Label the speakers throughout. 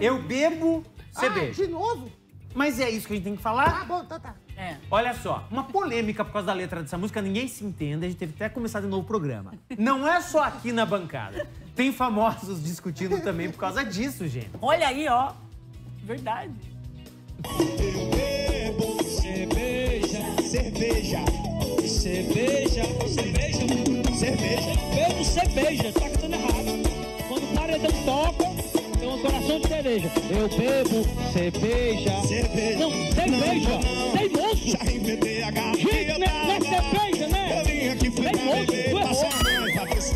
Speaker 1: Eu bebo, você
Speaker 2: ah,
Speaker 1: beija.
Speaker 2: de novo?
Speaker 1: Mas é isso que a gente tem que falar?
Speaker 2: Ah, bom, então tá.
Speaker 3: É.
Speaker 1: Olha só, uma polêmica por causa da letra dessa música, ninguém se entende, a gente teve até que começar de novo o programa. Não é só aqui na bancada. Tem famosos discutindo também por causa disso, gente.
Speaker 3: Olha aí, ó. Verdade.
Speaker 4: Eu bebo cerveja, cerveja, cerveja, cerveja, cerveja. Bebo cerveja, tá cantando errado. Quando o paredão toca, um coração de cerveja. Eu bebo cerveja, cerveja. Não, cerveja. Tem moço. Já inventei a Gente, não é cerveja, né? Eu vim aqui fui
Speaker 5: Tem moço,
Speaker 4: beber,
Speaker 5: tu
Speaker 4: pra ver se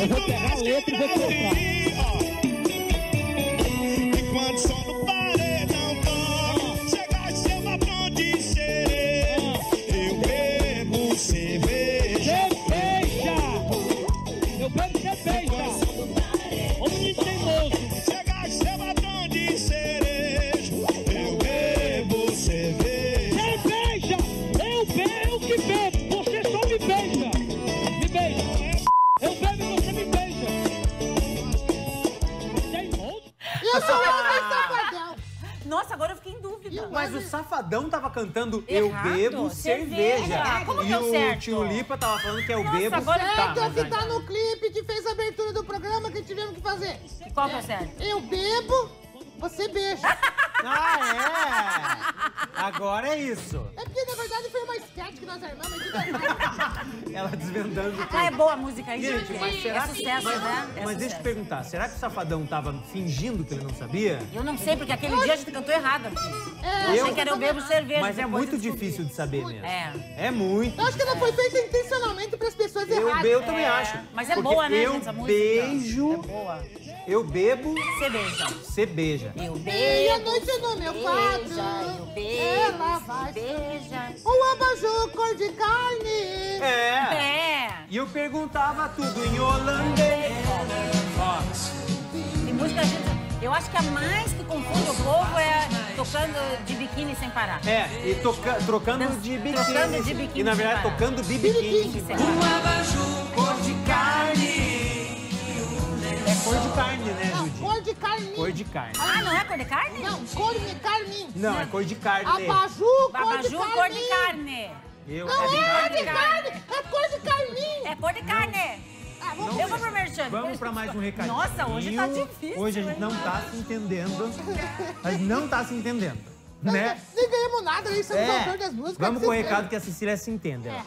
Speaker 4: eu
Speaker 5: vou pegar a letra e vou colocar.
Speaker 4: Enquanto o som do Eu
Speaker 2: sou o mais safadão.
Speaker 3: Nossa, agora eu fiquei em dúvida.
Speaker 1: Mas o Safadão tava cantando Eu
Speaker 3: Errado.
Speaker 1: bebo
Speaker 3: Cerveja.
Speaker 1: cerveja.
Speaker 3: Ah, como
Speaker 1: e
Speaker 3: que é o
Speaker 1: o
Speaker 3: certo?
Speaker 1: Tio Lipa tava falando que é o
Speaker 3: Nossa,
Speaker 1: bebo.
Speaker 3: agora-
Speaker 1: tá,
Speaker 2: Certo é o
Speaker 1: mas
Speaker 2: que tá no clipe que fez a abertura do programa que tivemos que fazer.
Speaker 3: Qual que é o certo?
Speaker 2: Eu bebo, você beija.
Speaker 1: Ah, é? Agora é isso.
Speaker 2: É porque, na verdade, foi uma sketch que nós armamos aqui.
Speaker 1: Ela desvendando tudo.
Speaker 3: Ah, é boa a música aí,
Speaker 1: Gente, mas será
Speaker 3: é
Speaker 1: que...
Speaker 3: sucesso,
Speaker 1: mas,
Speaker 3: né? É
Speaker 1: Mas deixa eu te perguntar, será que o Safadão tava fingindo que ele não sabia?
Speaker 3: Eu não sei, porque aquele dia a gente cantou errado aqui.
Speaker 2: É,
Speaker 3: Eu
Speaker 1: Eu-
Speaker 3: achei que era eu bebo cerveja.
Speaker 1: Mas é muito
Speaker 3: eu
Speaker 1: difícil de saber mesmo.
Speaker 3: É.
Speaker 1: É muito.
Speaker 2: Eu acho que ela foi feita intencionalmente para as pessoas
Speaker 1: Eu,
Speaker 2: erradas.
Speaker 1: eu também
Speaker 3: É,
Speaker 1: acho.
Speaker 3: mas é boa, né,
Speaker 1: Eu
Speaker 3: gente, essa música?
Speaker 1: beijo,
Speaker 3: É boa.
Speaker 1: eu bebo,
Speaker 3: Cerveja.
Speaker 1: você beija.
Speaker 3: Eu bebo.
Speaker 2: Meia-noite no meu quarto.
Speaker 3: Beija, eu bebo.
Speaker 2: Ela vai.
Speaker 3: Beija.
Speaker 2: Um abajur cor de carne.
Speaker 1: É.
Speaker 3: É.
Speaker 1: E eu perguntava tudo em holandês. Ó,
Speaker 3: Tem música, gente. Eu acho que a mais que confunde o povo é tocando de biquíni sem parar.
Speaker 1: é, e toca- trocando
Speaker 3: Dan-
Speaker 1: de biquíni.
Speaker 3: trocando de biquíni
Speaker 1: E na verdade
Speaker 3: sem parar.
Speaker 1: tocando bibiquíni.
Speaker 3: Sem parar.
Speaker 1: Cor de carne. É cor de carne, né,
Speaker 2: Não,
Speaker 1: Judy?
Speaker 2: cor de carninho.
Speaker 1: Cor de carne.
Speaker 3: Ah, não é cor de carne?
Speaker 2: Não, cor de carninho.
Speaker 1: Não, é cor de carne.
Speaker 2: Abajur, cor de
Speaker 3: Babaju,
Speaker 2: carninho.
Speaker 3: cor de carne.
Speaker 1: Eu,
Speaker 2: Não é cor de
Speaker 3: carne.
Speaker 2: carne, é cor de carninho.
Speaker 3: É cor de carne.
Speaker 2: Ah, vamos
Speaker 3: Eu vou pro merchan.
Speaker 1: Vamos pra mais um recadinho.
Speaker 3: Nossa, hoje tá difícil.
Speaker 1: Hoje a gente
Speaker 3: hein?
Speaker 1: não tá se entendendo. A gente não tá se entendendo. Né?
Speaker 2: Nem ganhamos nada, nem somos
Speaker 1: É.
Speaker 2: autor das músicas.
Speaker 1: Vamos com o recado que a Cecília se entende. ó.
Speaker 2: É.